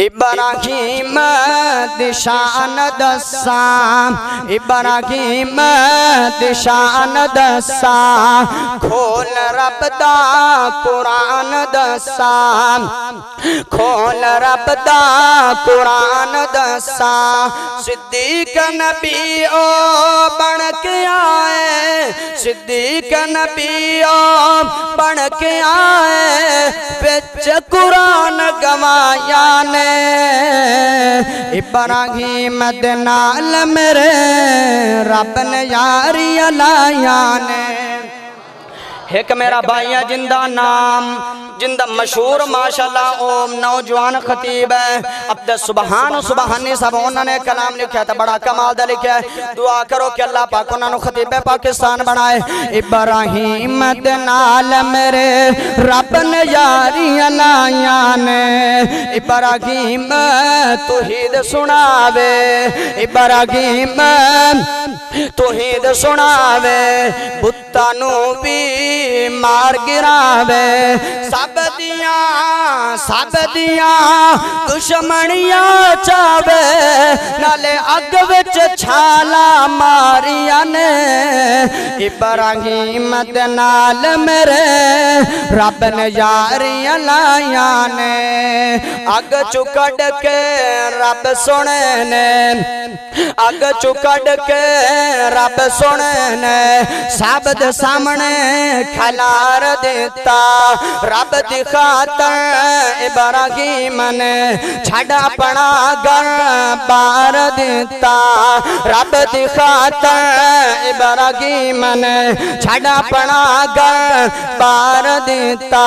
इब्राहिम दिशान दसा इब्राहिम दिशान दसा खोल रब दा कुरान दसा खोल रब दा कुरान दसा सिद्दीक नबी ओ बन के आए ओ बन के आए बिच कुरान गवाया ने। इब्राहिम दे नाल मेरे रब ने यारी लाया ने। एक मेरा भाई है जिंदा नाम ज़िंदा मशहूर, माशाल्लाह, ओम नौजवान खतीब है। अब सुबहान, सुबहानी सब उन्होंने कलाम लिखा था, बड़ा कमाल दा लिखा है। दुआ करो कि अल्लाह पाक उन्होंने खतीब पाकिस्तान बनाए। इब्राहिम दे नाल मेरे रब ने यारियाँ लाया ने। इब्राहिम, तुहीद सुनावे। इब्राहिम, तुहीद सुनावे। बुत्तानू भी मार गिरावे सब दिया सब दिया, दुश्मनिया चावे। नाले अग विच छाला मारिया ने। इब्राहिम नाल मेरे, रब ने यारियाँ लाया ने। अग चुकड़ के रब सुने ने। अग चुकड़ के रब सुने ने। सब सामने खलार देता। रब दिखाता इब्राहिम ने। छड़ अपना घर बार देता। रब दिखाता इब्राहिम ने। छड़ अपना घर बार देता।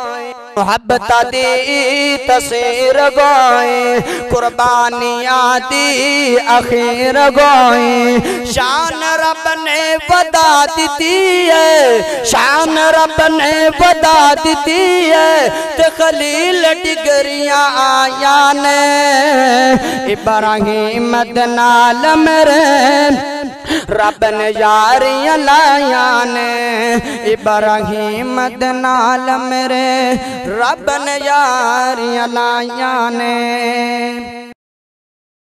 मोहब्बत दी तस्वीर गोई कुर्बानियाँ दी अखीर गोई शान रब ने बता दी है, शान रब ने बता दी है तो खलील डिगरियाँ आया ने। इब्राहिम नाल मेरे रब ने यारियाँ लाया ने इब्राहिम नाल मेरे रब ने यारियाँ लाया ने